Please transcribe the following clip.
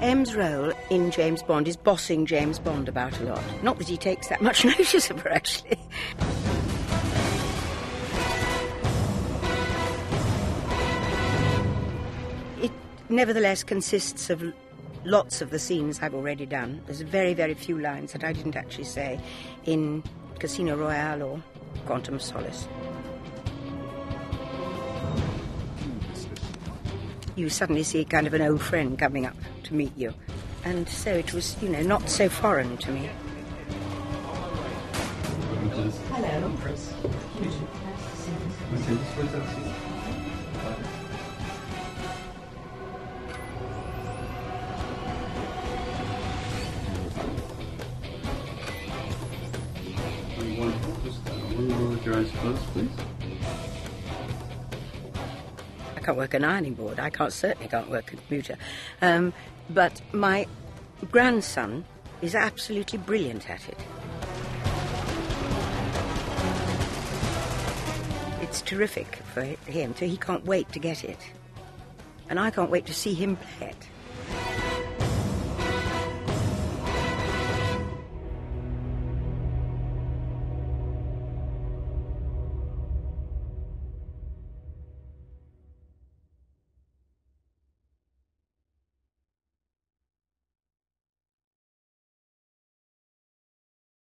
M's role in James Bond is bossing James Bond about a lot. Not that he takes that much notice of her, actually. It nevertheless consists of lots of the scenes I've already done. There's very, very few lines that I didn't actually say in Casino Royale or Quantum Solace. You suddenly see kind of an old friend coming up to meet you. And so it was, you know, not so foreign to me. Hello. Wonderful. Just uh, one more with your eyes closed, please. I can't work an ironing board. I can't certainly can't work a computer. Um, but my grandson is absolutely brilliant at it. It's terrific for him, so he can't wait to get it. And I can't wait to see him play it.